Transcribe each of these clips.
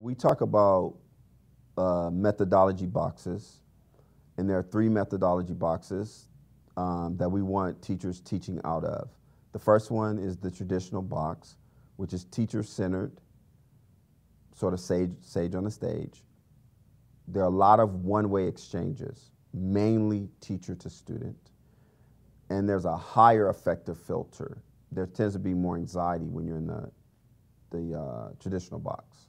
We talk about uh, methodology boxes, and there are three methodology boxes um, that we want teachers teaching out of. The first one is the traditional box, which is teacher centered, sort of sage, sage on the stage. There are a lot of one way exchanges, mainly teacher to student. And there's a higher effective filter. There tends to be more anxiety when you're in the, the uh, traditional box.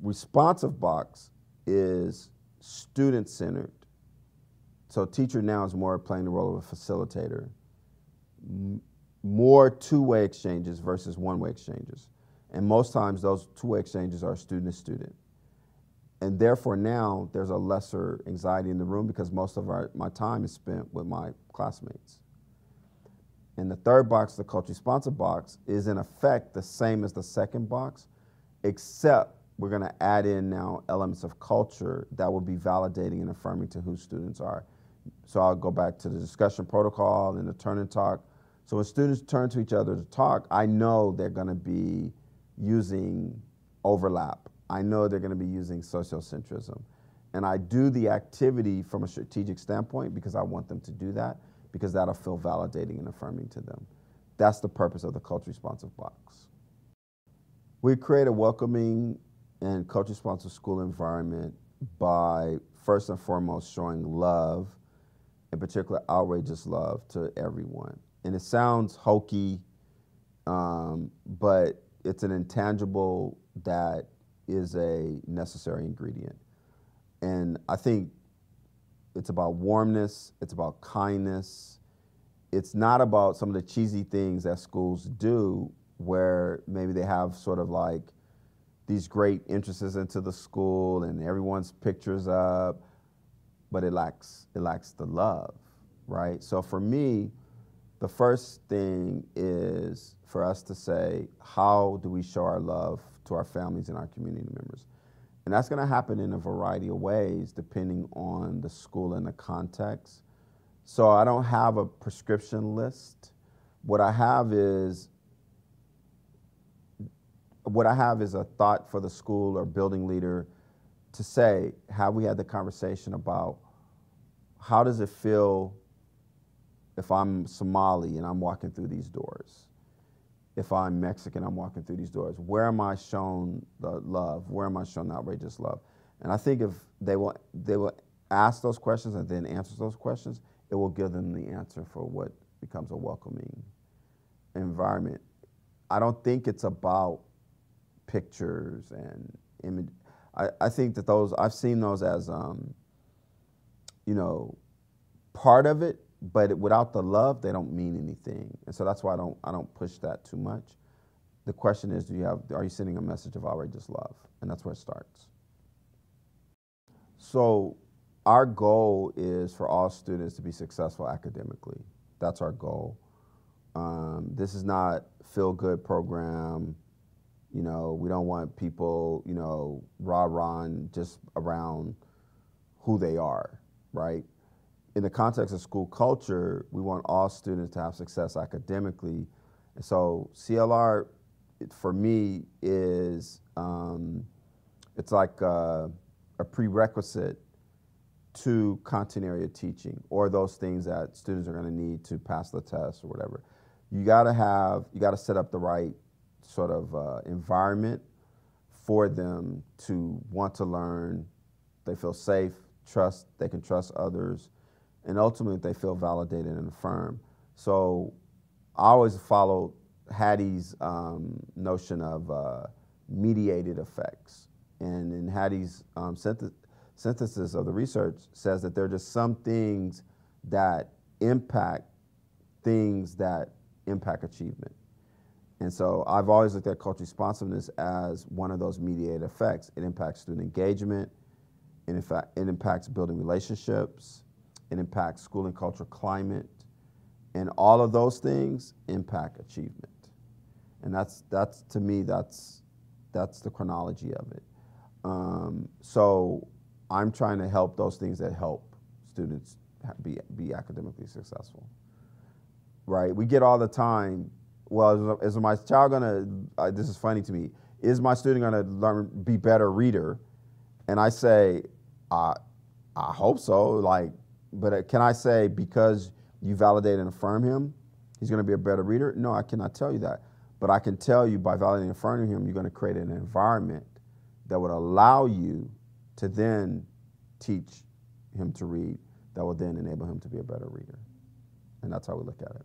Responsive box is student centered. So, teacher now is more playing the role of a facilitator more two-way exchanges versus one-way exchanges. And most times those two-way exchanges are student to student. And therefore now there's a lesser anxiety in the room because most of our, my time is spent with my classmates. And the third box, the culture responsive box, is in effect the same as the second box, except we're gonna add in now elements of culture that will be validating and affirming to who students are. So I'll go back to the discussion protocol and the turn and talk so when students turn to each other to talk, I know they're going to be using overlap. I know they're going to be using sociocentrism. And I do the activity from a strategic standpoint because I want them to do that, because that'll feel validating and affirming to them. That's the purpose of the culture responsive box. We create a welcoming and culture responsive school environment by first and foremost showing love, in particular outrageous love to everyone and it sounds hokey, um, but it's an intangible that is a necessary ingredient. And I think it's about warmness, it's about kindness. It's not about some of the cheesy things that schools do where maybe they have sort of like these great entrances into the school and everyone's pictures up, but it lacks it lacks the love, right? So for me, the first thing is for us to say, how do we show our love to our families and our community members? And that's going to happen in a variety of ways depending on the school and the context. So I don't have a prescription list. What I have is what I have is a thought for the school or building leader to say, have we had the conversation about how does it feel if I'm Somali and I'm walking through these doors, if I'm Mexican, I'm walking through these doors, where am I shown the love? Where am I shown outrageous love? And I think if they will, they will ask those questions and then answer those questions, it will give them the answer for what becomes a welcoming environment. I don't think it's about pictures and image. I, I think that those, I've seen those as, um, you know, part of it, but without the love, they don't mean anything. And so that's why I don't, I don't push that too much. The question is, do you have, are you sending a message of outrageous love? And that's where it starts. So our goal is for all students to be successful academically. That's our goal. Um, this is not feel-good program. You know, we don't want people, you know, rah-rah just around who they are, right? in the context of school culture, we want all students to have success academically. And so CLR, for me, is um, it's like a, a, prerequisite to content area teaching or those things that students are going to need to pass the test or whatever. You got to have, you got to set up the right sort of uh, environment for them to want to learn. They feel safe, trust, they can trust others and ultimately they feel validated and affirmed. So I always follow Hattie's um, notion of uh, mediated effects. And in Hattie's um, synth synthesis of the research says that there are just some things that impact things that impact achievement. And so I've always looked at culture responsiveness as one of those mediated effects. It impacts student engagement, it, in fact, it impacts building relationships, it impacts school and cultural climate, and all of those things impact achievement. And that's, that's to me, that's, that's the chronology of it. Um, so I'm trying to help those things that help students be, be academically successful. Right? We get all the time, well, is, is my child gonna, uh, this is funny to me, is my student to learn be better reader? And I say, I, I hope so. Like, but uh, can I say because you validate and affirm him, he's to be a better reader? No, I cannot tell you that. But I can tell you by validating and affirming him, you're to create an environment that would allow you to then teach him to read that will then enable him to be a better reader. And that's how we look at it.